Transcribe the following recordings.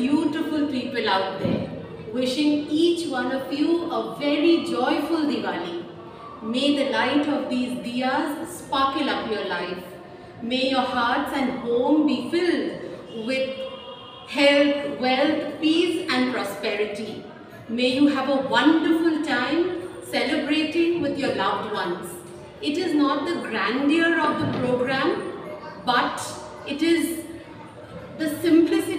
beautiful people out there. Wishing each one of you a very joyful Diwali. May the light of these diyas sparkle up your life. May your hearts and home be filled with health, wealth, peace and prosperity. May you have a wonderful time celebrating with your loved ones. It is not the grandeur of the program, but it is the simplicity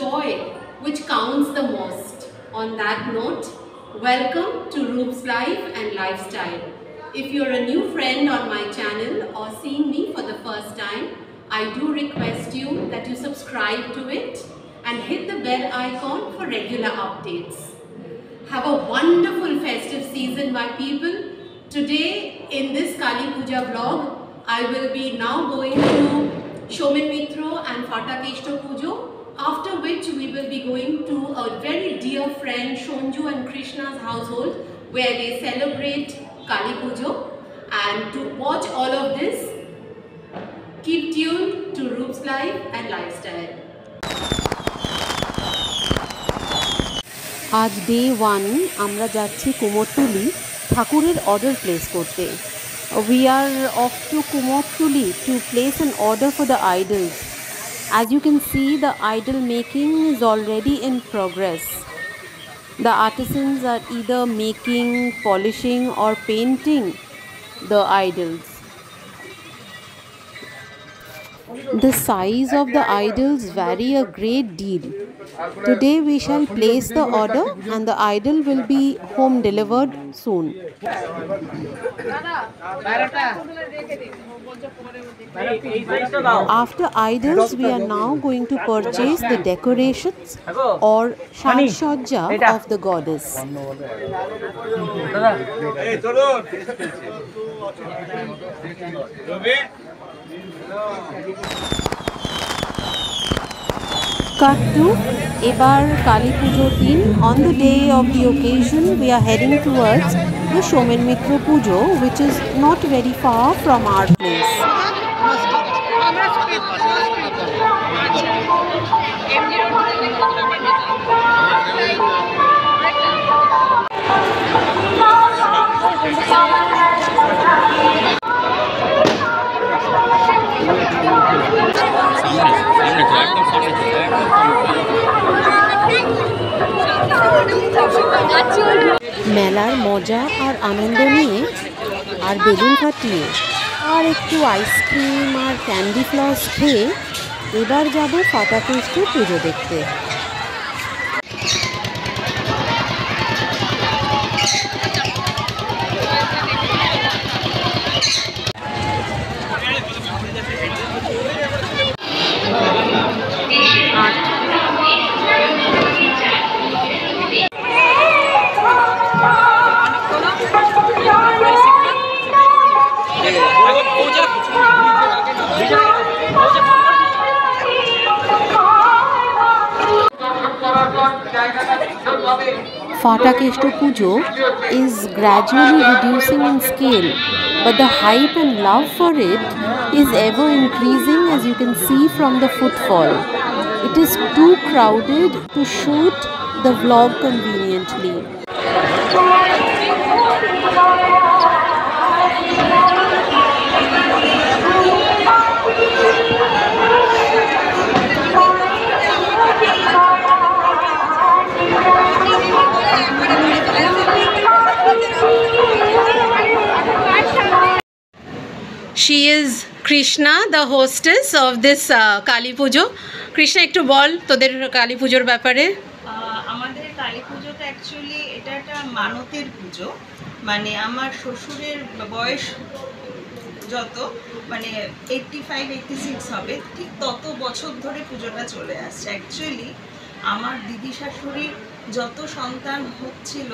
joy which counts the most. On that note, welcome to Roop's Life and Lifestyle. If you're a new friend on my channel or seeing me for the first time, I do request you that you subscribe to it and hit the bell icon for regular updates. Have a wonderful festive season, my people. Today, in this Kali Puja vlog, I will be now going to Shomin Mitro and Fatakeshto Pujo, after which we will be going to a very dear friend Shonju and Krishna's household where they celebrate Kali Pujo. And to watch all of this, keep tuned to Roop's Life and Lifestyle. আজ day one আমরা যাচ্ছি কুমোরটুলি ঠাকুরের order place করতে we are off to Kumortuli to place an order for the idols As you can see, the idol making is already in progress. The artisans are either making, polishing or painting the idols. The size of the idols vary a great deal. Today we shall place the order and the idol will be home delivered soon. After idols we are now going to purchase the decorations or shajja of the goddess. To এবার কালী পুজোর দিন on the day of the occasion we are heading towards the Shomen Mitra Pujo which is not very far from our place. মেলার মজা আর আনন্দ নিয়ে আর balloon ফাটিয়ে আর একটু ice cream আর candy floss খেয়ে এবার যাব ফাটাকৃষ্ট পুজো দেখতে। Fatakeshto Pujo is gradually reducing in scale, but the hype and love for it is ever increasing as you can see from the footfall. It is too crowded to shoot the vlog conveniently. She is Krishna, the hostess of this uh, Kali Pujo. Krishna একটু বল তোদের কালী পুজোর ব্যাপারে। আমাদের কালী পুজোটা actually এটা একটা মানতের পুজো। মানে আমার শ্বশুরের বয়স যত মানে এইটটি ফাইভ এইটটি সিক্স হবে ঠিক তত বছর ধরে পুজোটা চলে আসছে। অ্যাকচুয়ালি আমার দিদি শাশুড়ির যত সন্তান হচ্ছিল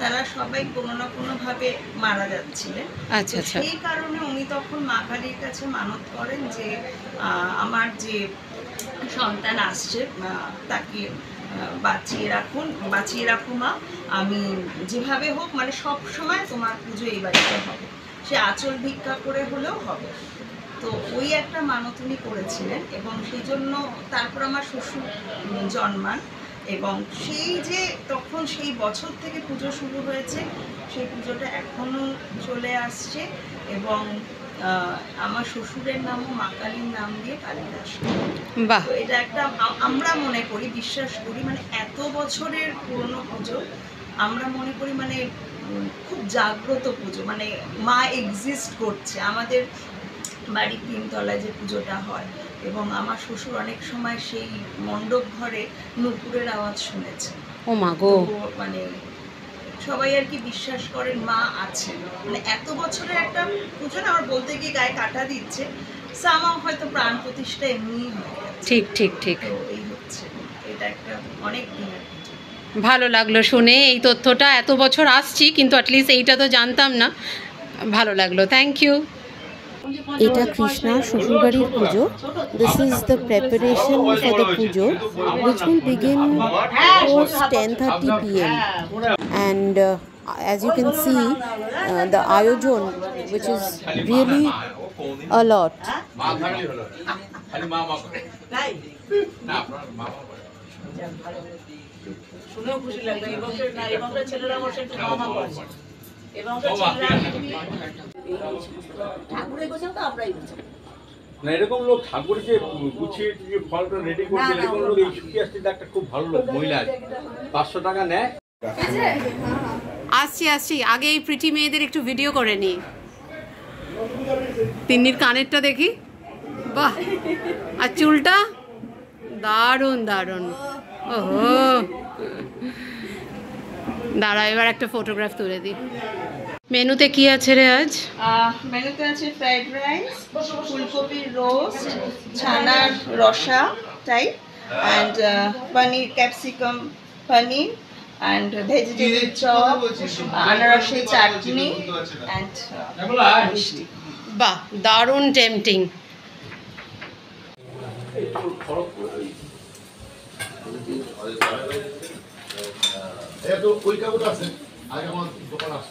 তারা সবাই কোনো না কোনোভাবে মারা যাচ্ছিলেন। আচ্ছা, আচ্ছা। সেই কারণে উনি তখন মা কালীর কাছে মানত করেন যে আমার যে সন্তান আসছে তাকে বাঁচিয়ে রাখুন বাঁচিয়ে রাখো মা। আমি যেভাবে হোক মানে সব সময় তোমার পুজো এই বাড়িতে হবে। সে আচল ভিক্ষা করে হলেও হবে। তো ওই একটা মানত উনি করেছিলেন এবং সেই জন্য তারপর আমার শ্বশুর জন্মান। এবং সেই যে তখন সেই বছর থেকে পুজো শুরু হয়েছে সেই পুজোটা এখনও চলে আসছে এবং আমার শ্বশুরের নামও মা কালীর নাম দিয়ে কালিদাস। বাহ! এটা একটা আমরা মনে করি বিশ্বাস করি মানে এত বছরের পুরনো পুজো আমরা মনে করি মানে খুব জাগ্রত পুজো মানে মা এক্সিস্ট করছে। আমাদের বাড়ির তিনতলায় যে পুজোটা হয় এবং আমার শ্বশুর অনেক সময় সেই মণ্ডপ ঘরে নুপুরের আওয়াজ শুনেছে। ও মা গো। মানে সবাই আর কি বিশ্বাস করেন মা আছেন। মানে এত বছরের একটা পুজো না আমার বলতে গিয়ে গায়ে কাটা দিচ্ছে। সামা হয়তো প্রাণ প্রতিষ্ঠা এমনিই হয়ে ঠিক ঠিক ঠিক। এই হচ্ছে এটা একটা অনেক দিনের ভালো লাগল শুনে। এই তথ্যটা এত বছর আসছি কিন্তু অ্যাটলিস্ট এইটা তো জানতাম না। ভালো লাগল। থ্যাংক ইউ এটা কৃষ্ণার শ্বশুরবাড়ির puja this is the preparation for the puja which will begin post ten thirty P M and as you can see the ayojan which is really a lot. শুনেও খুশি না এবছর ছেলেরা বসে একটু মামা করছে এবছর বাবা। ছেলেরা ঠাকুরের গোছাও তো আমরাই গোছাবো না এরকম লোক ঠাকুরকে গুছিয়ে যে ফলটা রেডি করছে এরকম লোক এই সুখী আসতে একটা খুব ভালো লোক মহিলা পাঁচশো টাকা নেয়। আসছি আসছি। আগে এই প্রিটি মেয়েদের একটু ভিডিও করে নিই তিন্নির কানেরটা দেখি। বাহ! আর চুলটা? দারুণ দারুণ। ওহো! দাঁড়া এবার একটা ফটোগ্রাফ তুলে দিই। মেনুতে কি আছে রে আজ? মেনুতে আছে ফ্রাইড রাইস ফুলকপির রোস্ট ছানার রসা type and paneer capsicum paneer and vegetable chop আনারসের চাটনি অ্যান্ড মিষ্টি। বাহ দারুণ টেম্পটিং ওই কাগজ আছে। আগে আমার দোকান আছে।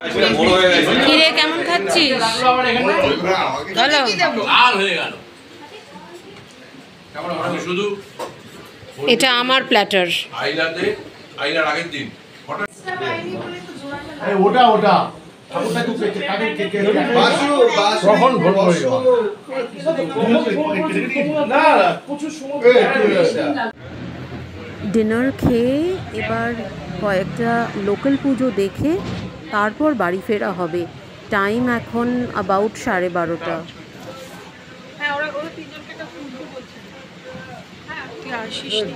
কিরে কেমন খাচ্ছিস? শুধু এটা আমার প্ল্যাটার আইলাতে আইলার আগের দিন ওটা ওটা ডিনার খেয়ে এবার কয়েকটা লোকাল পুজো দেখে তারপর বাড়ি ফেরা হবে। টাইম এখন অ্যাবাউট সাড়ে বারোটা। হ্যাঁ হ্যাঁ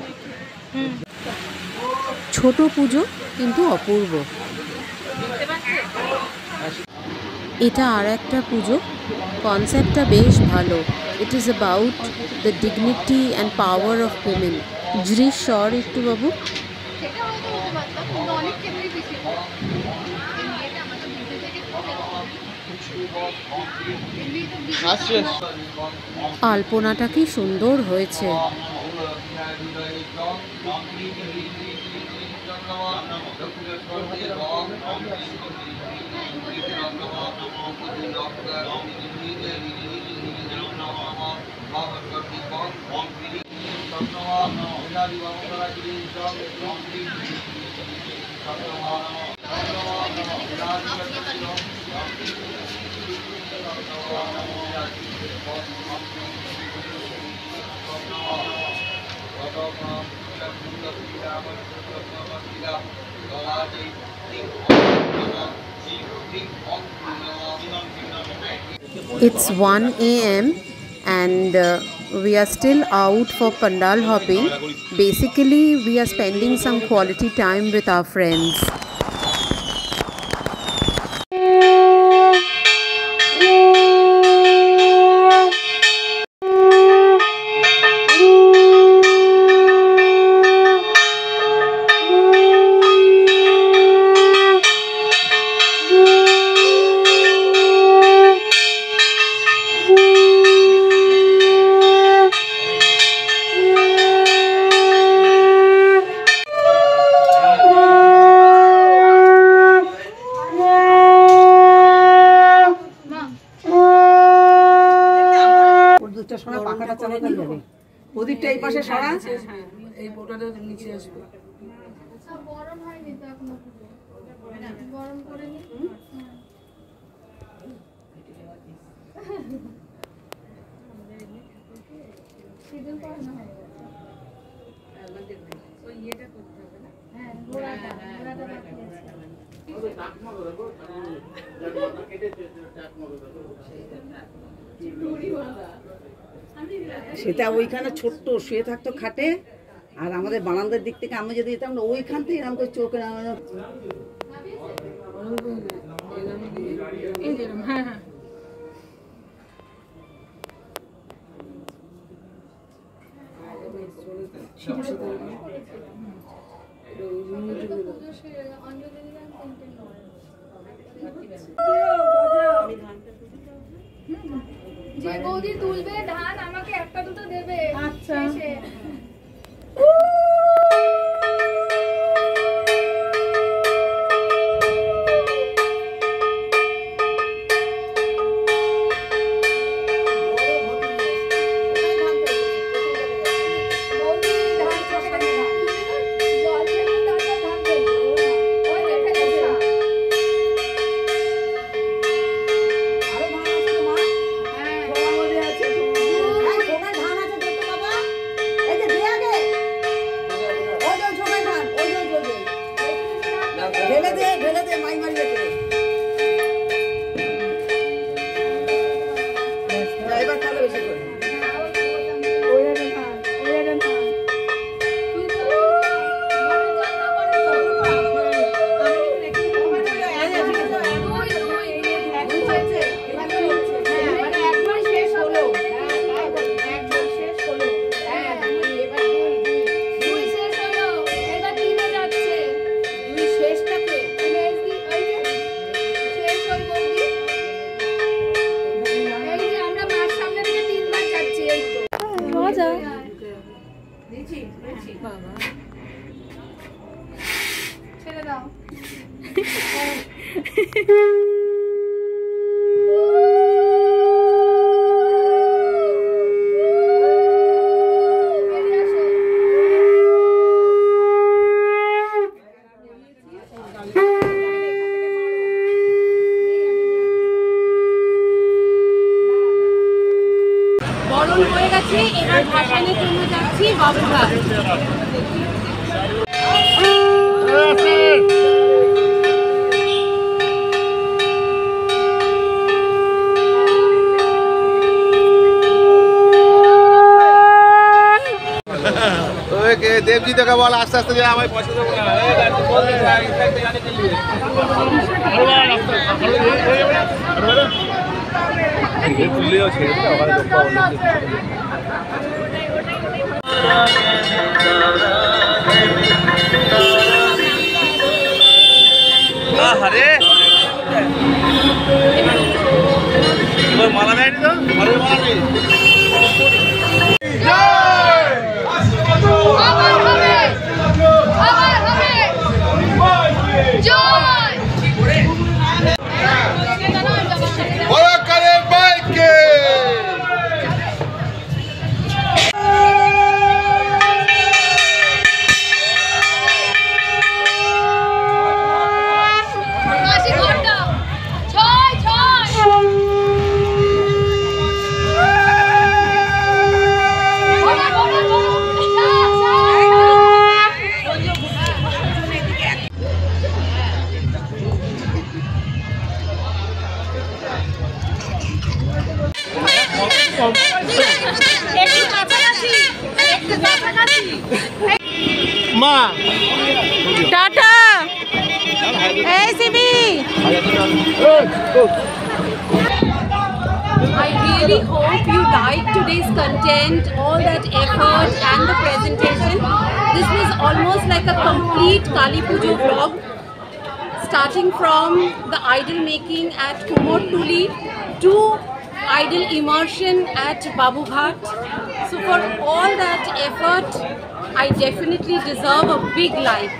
ছোট পুজো কিন্তু অপূর্ব। এটা আর একটা পুজো। কনসেপ্টটা বেশ ভালো। It is about the dignity and power of women জিরিশ স্বর একটু বাবু সেটা হয়তো হতে পারতাম কিন্তু অনেক ক্ষেত্রেই পিছিয়ে পড়ে। এমবিএতে আমাদের বুদ্ধি থেকে এমবিএতে বিশেষ আলপনাটা কি সুন্দর হয়েছে। It's 1 a.m. and uh, we are still out for pandal hopping. Basically, we are spending some quality time with our friends. প্রদীপটা এই সরা নিচে আসবে সব গরম হয়নি তো এখনও পুজো গরম করে নি সিজন পড়ানো হয়ে গেছে হ্যাঁ গোড়াটা গোড়াটা বাকি আছে সেটা ওইখানে ছোট্ট শুয়ে থাকতো খাটে আর আমাদের বারান্দার দিক থেকে আমি যদি যেতাম না ওইখান থেকে এরকম করে চোখে অঞ্জলি বরণ হয়ে গেছে এবার ভাসানের জন্য যাচ্ছি বাবুঘাট। দেবজি তোকে বল আস্তে আস্তে যে আমি পয়সা দেবো টাটা এই CB I really hope you liked today's content, all that effort and the presentation. This was almost like a complete Kali Pujo vlog, starting from the idol making at Kumor Tuli to idol immersion at Babu Ghat. So for all that effort, I definitely deserve a big like.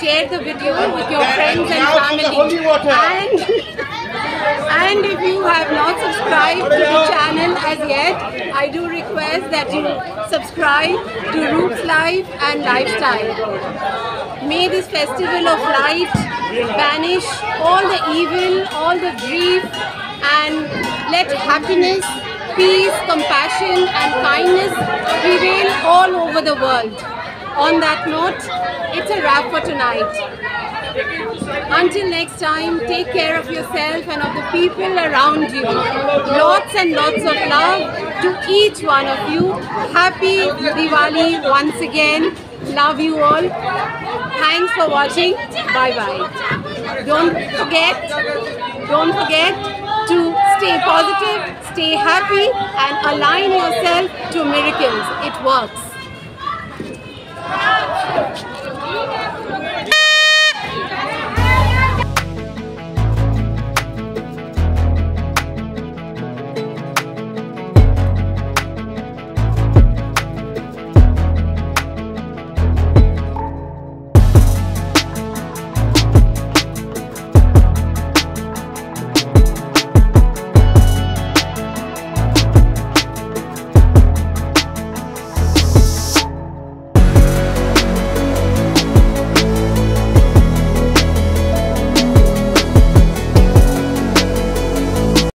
Share the video with your friends and family. And And if you have not subscribed to the channel as yet, I do request that you subscribe to Roots Life and Lifestyle. May this festival of light banish all the evil, all the grief, and let happiness, peace, compassion, and kindness prevail all over the world. On that note, it's a wrap for tonight. Until next time, take care of yourself and of the people around you. Lots and lots of love to each one of you. Happy Diwali once again. Love you all. Thanks for watching. Bye bye. Don't forget, don't forget to stay positive, stay happy, and align yourself to miracles. It works. Oh!